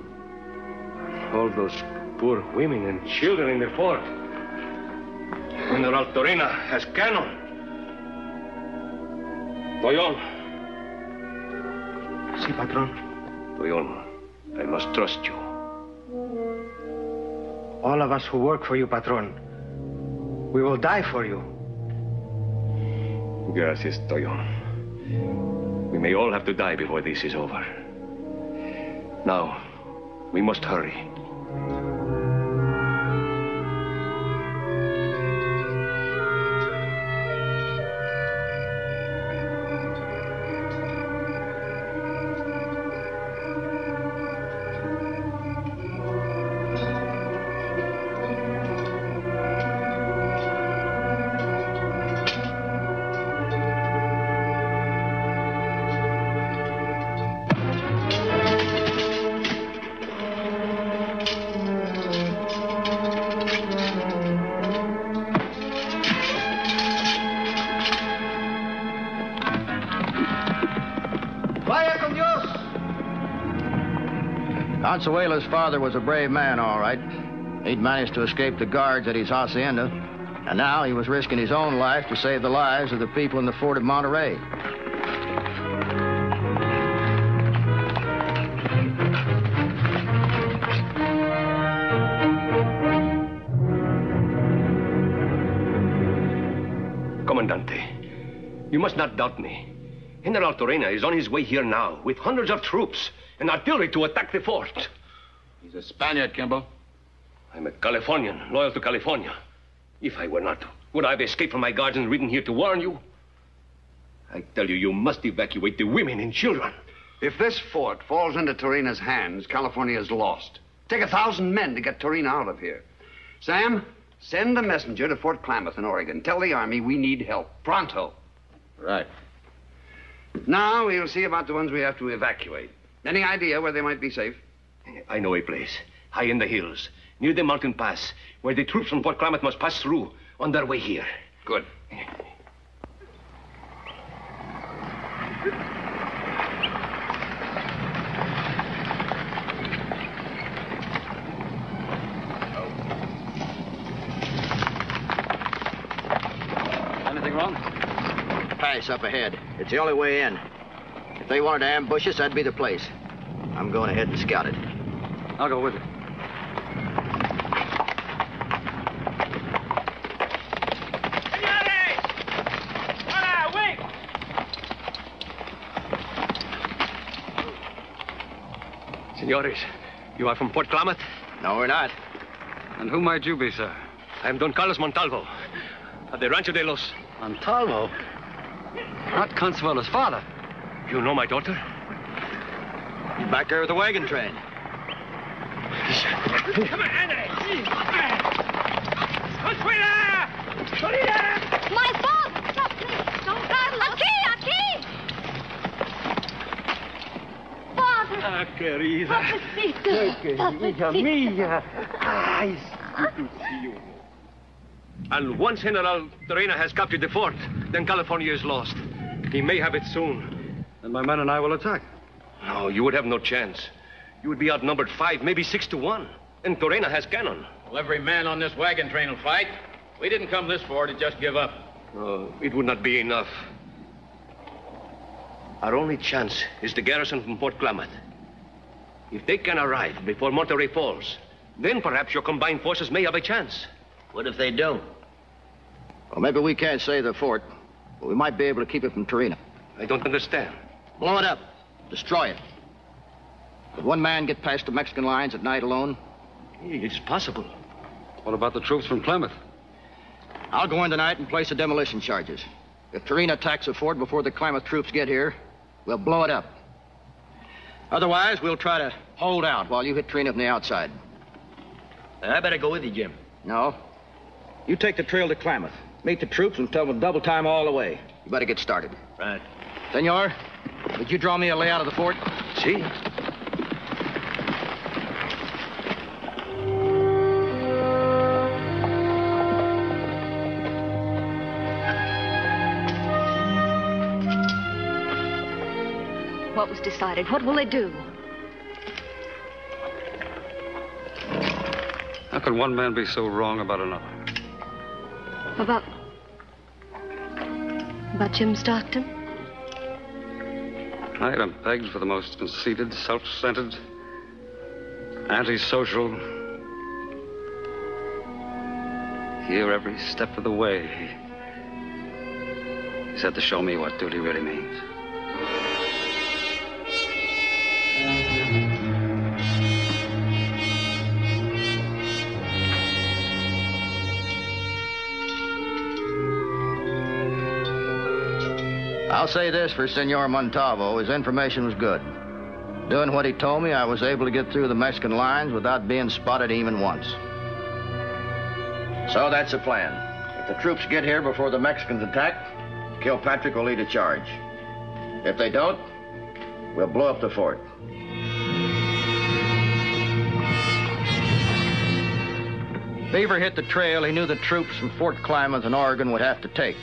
All those poor women and children in the fort. General Torino has cannon. Toyon. Si, Patron. Toyon, I must trust you. All of us who work for you, Patron, we will die for you. Gracias, Toyon. We may all have to die before this is over. Now, we must hurry. Consuela's father was a brave man, all right. He'd managed to escape the guards at his hacienda, and now he was risking his own life to save the lives of the people in the fort of Monterey. Comandante, you must not doubt me. General Torino is on his way here now with hundreds of troops and artillery to attack the fort. He's a Spaniard, Kimball. I'm a Californian, loyal to California. If I were not, would I have escaped from my guards and ridden here to warn you? I tell you, you must evacuate the women and children. If this fort falls into Torino's hands, California is lost. Take a thousand men to get Torina out of here. Sam, send a messenger to Fort Klamath in Oregon. Tell the Army we need help. Pronto. Right. Now we'll see about the ones we have to evacuate. Any idea where they might be safe? I know a place, high in the hills, near the mountain pass, where the troops from Fort Klamath must pass through on their way here. Good. Anything wrong? Pass up ahead. It's the only way in. If they wanted to ambush us, that'd be the place. I'm going ahead and scout it. I'll go with you. Senores, you are from Fort Klamath? No, we're not. And who might you be, sir? I am Don Carlos Montalvo, of the Rancho de los... Montalvo? Not Consuela's father. You know my daughter? He's back there with the wagon train. Come on, Andre. Consuela! Consuela! My fault! Stop, please. Don Carlos. Aquí, aquí! Father. Ah, querida. Papacito. Hija mía. Ay, it's good to see you. And once General Torino has captured the fort, then California is lost. He may have it soon. Then my men and I will attack. No, you would have no chance. You would be outnumbered five, maybe six to one. And Torino has cannon. Well, every man on this wagon train will fight. We didn't come this far to just give up. No, it would not be enough. Our only chance is the garrison from Fort Klamath. If they can arrive before Monterey falls, then perhaps your combined forces may have a chance. What if they don't? Well, maybe we can't save the fort, but we might be able to keep it from Torino. I don't understand. Blow it up. Destroy it. Could one man get past the Mexican lines at night alone? It's possible. What about the troops from Plymouth? I'll go in tonight and place the demolition charges. If Torino attacks the fort before the Klamath troops get here, we'll blow it up. Otherwise, we'll try to hold out while you hit Torino from the outside. I better go with you, Jim. No. You take the trail to Klamath. Meet the troops and tell them double time all the way. You better get started. Right. Senor, would you draw me a layout of the fort? See? What was decided? What will they do? How can one man be so wrong about another? About. About Jim Stockton? I had him pegged for the most conceited, self centered, antisocial. Here, every step of the way, he said to show me what duty really means. I'll say this for Senor Montalvo. His information was good. Doing what he told me, I was able to get through the Mexican lines without being spotted even once. So that's the plan. If the troops get here before the Mexicans attack, Kilpatrick will lead a charge. If they don't, we'll blow up the fort. Beaver hit the trail he knew the troops from Fort Klamath and Oregon would have to take.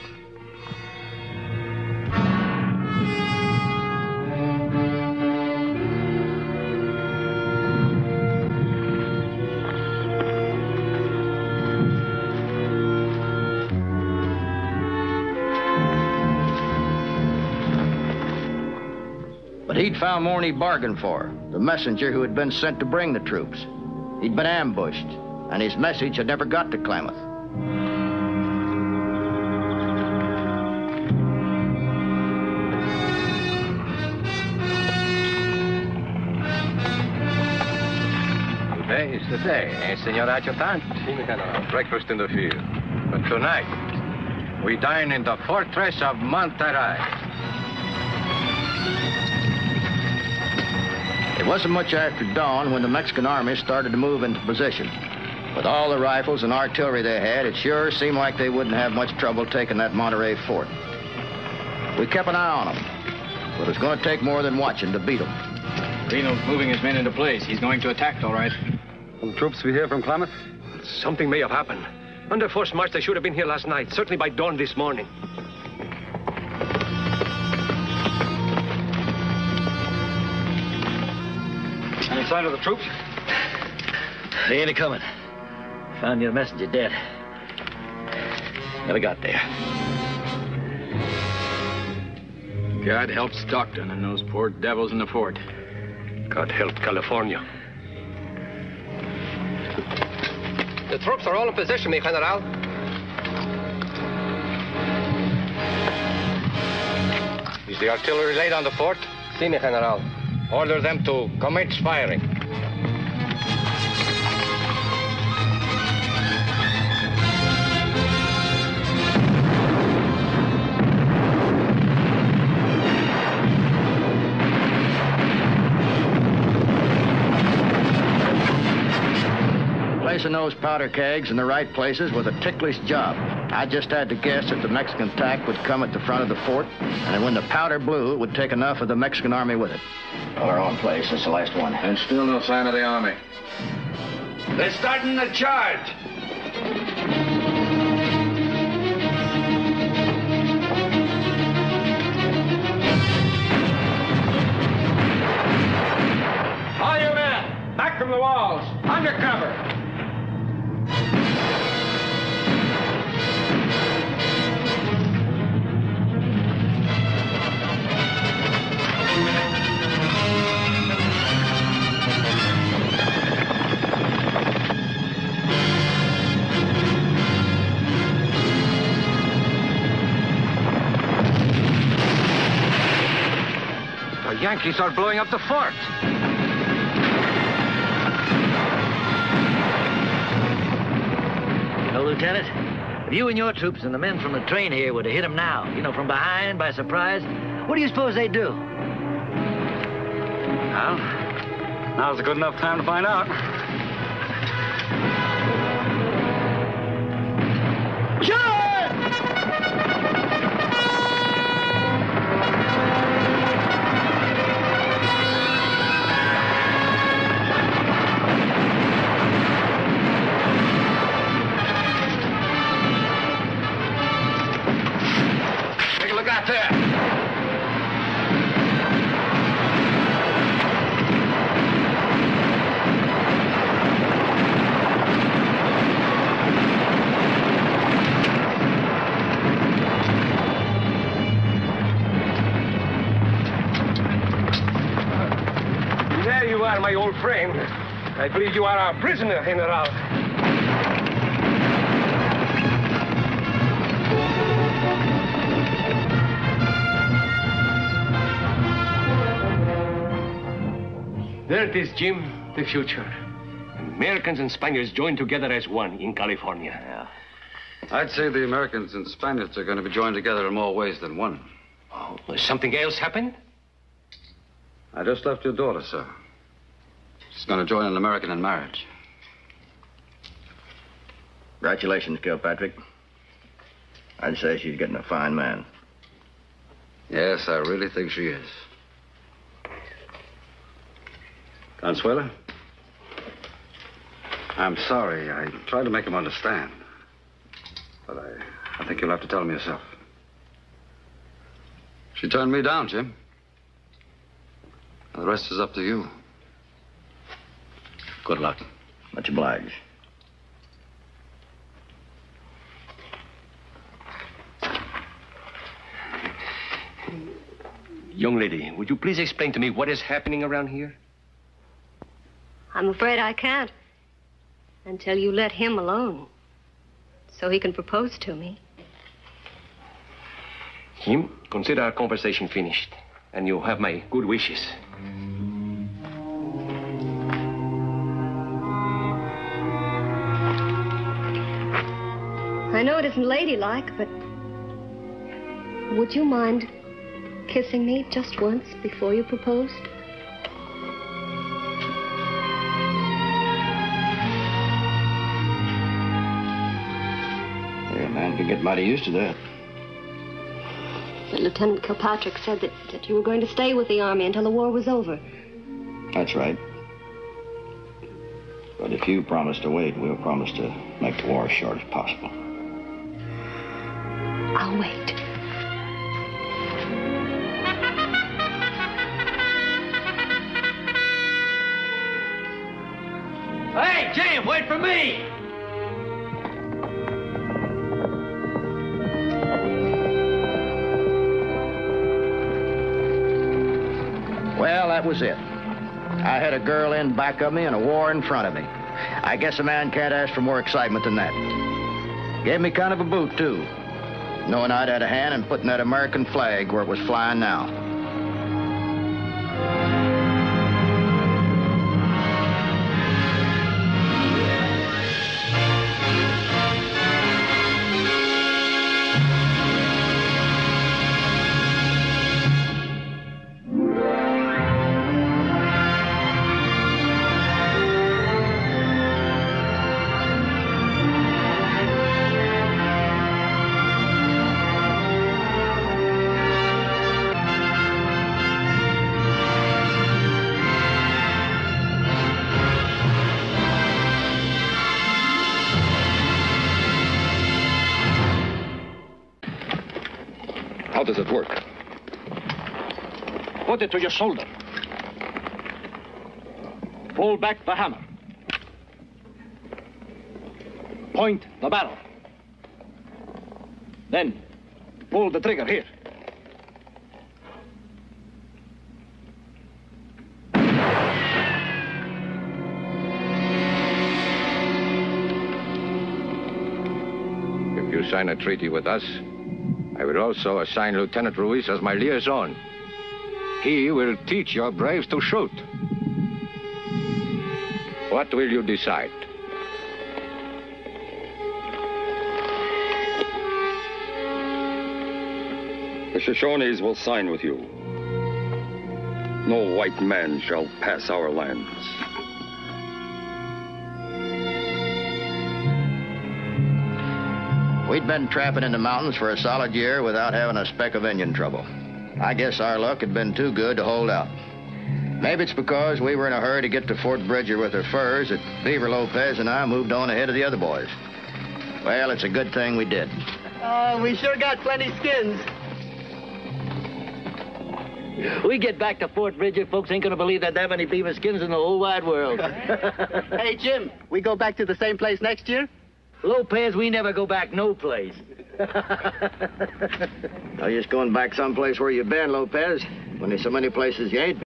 Tom Orney bargained for, the messenger who had been sent to bring the troops. He'd been ambushed, and his message had never got to Klamath. Today is the day, eh, Senor Adjutant? Breakfast in the field. But tonight, we dine in the fortress of Monterey. It wasn't much after dawn when the Mexican army started to move into position. With all the rifles and artillery they had, it sure seemed like they wouldn't have much trouble taking that Monterey fort. We kept an eye on them, but it was going to take more than watching to beat them. Reno's moving his men into place. He's going to attack, all right. Some troops we hear from Klamath? Something may have happened. Under forced march, they should have been here last night, certainly by dawn this morning. Sign of the troops? They ain't a coming. Found your messenger dead. Never got there. God help Stockton and those poor devils in the fort. God help California. The troops are all in position, mi general. Is the artillery laid on the fort? Si, mi general. Order them to commence firing. Placing those powder kegs in the right places was a ticklish job. I just had to guess that the Mexican attack would come at the front of the fort, and that when the powder blew, it would take enough of the Mexican army with it. All are on place. This is the last one. And still no sign of the army. They're starting the charge. All you men, back from the walls. Under cover. Yankees are blowing up the fort. You know, Lieutenant, if you and your troops and the men from the train here were to hit them now, you know, from behind by surprise, what do you suppose they'd do? Well, now's a good enough time to find out. Take I believe you are our prisoner, General. There it is, Jim, the future. Americans and Spaniards joined together as one in California. Yeah. I'd say the Americans and Spaniards are going to be joined together in more ways than one. Oh, something else happened? I just left your daughter, sir. She's going to join an American in marriage. Congratulations, Kilpatrick. I'd say she's getting a fine man. Yes, I really think she is. Consuela? I'm sorry. I tried to make him understand. But I, I think you'll have to tell him yourself. She turned me down, Jim. The rest is up to you. Good luck. Much obliged. Young lady, would you please explain to me what is happening around here? I'm afraid I can't. Until you let him alone. So he can propose to me. Jim, consider our conversation finished. And you have my good wishes. I know it isn't ladylike, but would you mind kissing me just once before you proposed? Yeah, man can get mighty used to that. But Lieutenant Kilpatrick said that, that you were going to stay with the Army until the war was over. That's right. But if you promise to wait, we'll promise to make the war as short as possible. I'll wait. Hey, Jim, wait for me! Well, that was it. I had a girl in back of me and a war in front of me. I guess a man can't ask for more excitement than that. Gave me kind of a boot, too, knowing I'd had a hand in putting that American flag where it was flying now. It to your shoulder. Pull back the hammer. Point the barrel. Then pull the trigger here. If you sign a treaty with us, I will also assign Lieutenant Ruiz as my liaison. He will teach your braves to shoot. What will you decide? The Shoshones will sign with you. No white man shall pass our lands. We'd been trapping in the mountains for a solid year without having a speck of Indian trouble. I guess our luck had been too good to hold out. Maybe it's because we were in a hurry to get to Fort Bridger with our furs that Beaver Lopez and I moved on ahead of the other boys. Well, it's a good thing we did. Oh, we sure got plenty skins. We get back to Fort Bridger, folks ain't gonna believe that there are any beaver skins in the whole wide world. hey, Jim, we go back to the same place next year? Lopez, we never go back no place. Are you just going back someplace where you've been, Lopez? When there's so many places you ain't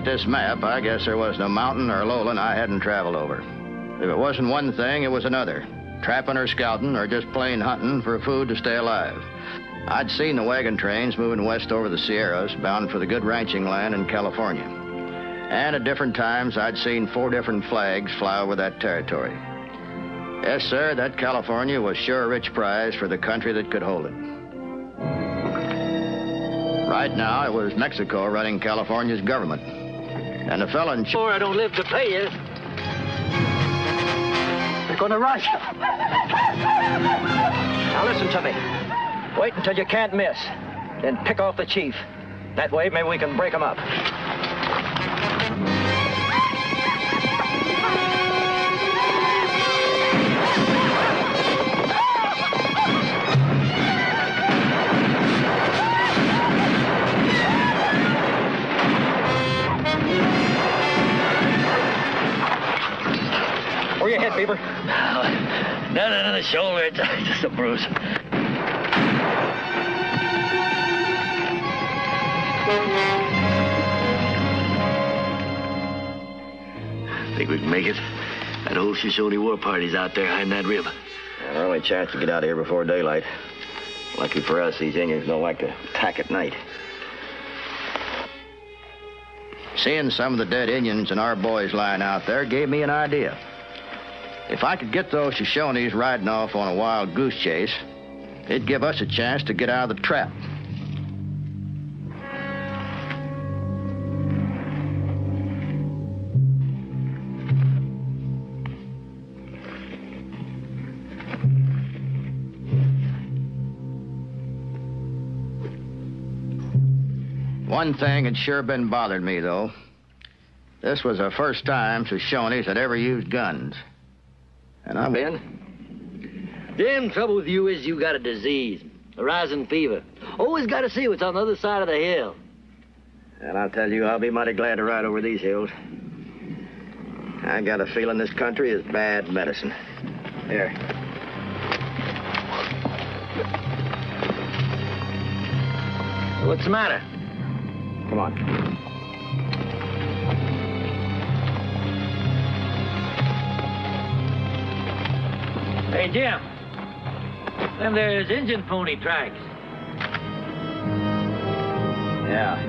at this map, I guess there wasn't a mountain or lowland I hadn't traveled over. If it wasn't one thing, it was another. Trapping or scouting or just plain hunting for food to stay alive. I'd seen the wagon trains moving west over the Sierras, bound for the good ranching land in California. And at different times, I'd seen four different flags fly over that territory. Yes, sir, that California was sure a rich prize for the country that could hold it. Right now, it was Mexico running California's government. And the fellow in... Sure, I don't live to pay you. They're gonna rush. Now listen to me. Wait until you can't miss. Then pick off the chief. That way, maybe we can break him up. Where you hit, Beaver? Down into the shoulder. It's just a bruise. Think we can make it? That whole Shoshone war party's out there hiding that rib. Our only chance to get out of here before daylight. Lucky for us, these Indians don't like to attack at night. Seeing some of the dead Indians and our boys lying out there gave me an idea. If I could get those Shoshones riding off on a wild goose chase, it'd give us a chance to get out of the trap. One thing had sure been bothering me, though. This was the first time Shoshones had ever used guns. And I've Ben? Damn trouble with you is you got a disease, a rising fever. Always got to see what's on the other side of the hill. And I'll tell you, I'll be mighty glad to ride over these hills. I got a feeling this country is bad medicine. Here. What's the matter? Come on. Hey, Jim. Them there's Injun pony tracks. Yeah.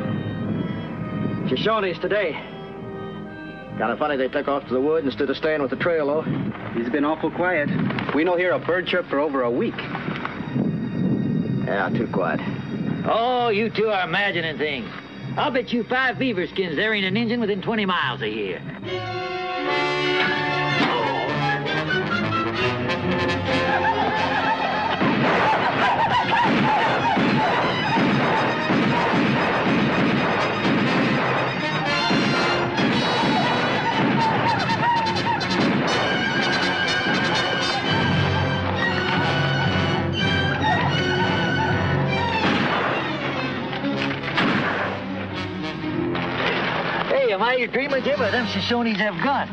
Shoshones today. Kind of funny they took off to the woods instead of staying with the trail, though. He's been awful quiet. We no hear a bird chirp for over a week. Yeah, too quiet. Oh, you two are imagining things. I'll bet you five beaver skins there ain't an Injun within 20 miles of here. Hey, am I your dreamer, Jim, or them Shoshones have guns?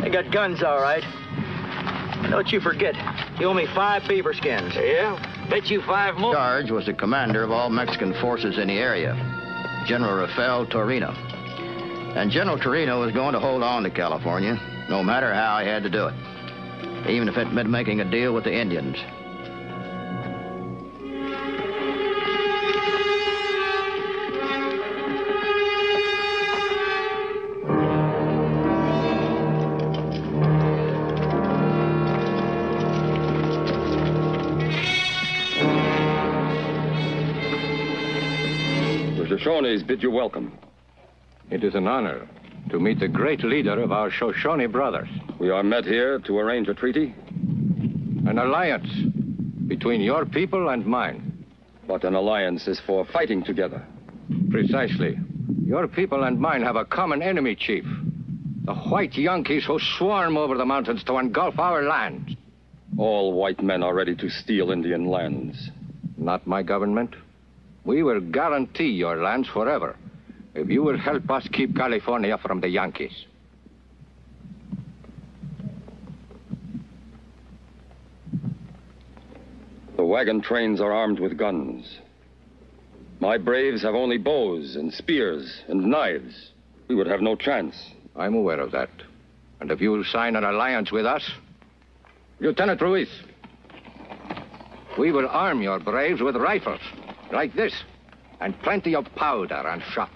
They got guns, all right. And don't you forget, you owe me five beaver skins. Yeah? Bet you five more. Sarge was the commander of all Mexican forces in the area, General Rafael Torino. And General Torino was going to hold on to California, no matter how he had to do it, even if it meant making a deal with the Indians. Shoshones bid you welcome. It is an honor to meet the great leader of our Shoshone brothers. We are met here to arrange a treaty. An alliance between your people and mine. But an alliance is for fighting together. Precisely. Your people and mine have a common enemy, Chief. The white Yankees who swarm over the mountains to engulf our land. All white men are ready to steal Indian lands. Not my government. We will guarantee your lands forever if you will help us keep California from the Yankees. The wagon trains are armed with guns. My braves have only bows and spears and knives. We would have no chance. I'm aware of that. And if you will sign an alliance with us, Lieutenant Ruiz, we will arm your braves with rifles, like this. And plenty of powder and shot.